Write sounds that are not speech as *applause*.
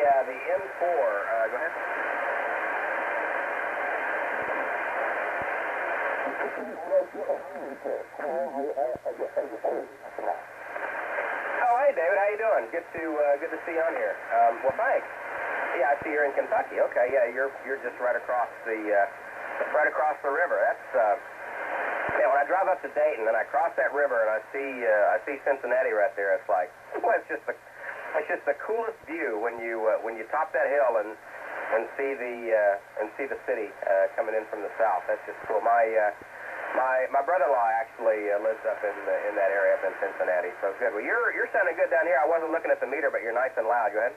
Yeah, the M4. Uh, go ahead. Oh, hey, David. How you doing? Good to uh, good to see you on here. Um, well, thanks. Yeah, I see you're in Kentucky. Okay, yeah, you're you're just right across the uh, right across the river. That's uh, yeah. When I drive up to Dayton and I cross that river and I see uh, I see Cincinnati right there, it's like *laughs* well, it's just the it's just the coolest view when you uh, when you top that hill and and see the uh, and see the city uh, coming in from the south. That's just cool. My uh, my my brother-in-law actually uh, lives up in uh, in that area up in Cincinnati. So good. Well, you're you're sounding good down here. I wasn't looking at the meter, but you're nice and loud. Go ahead.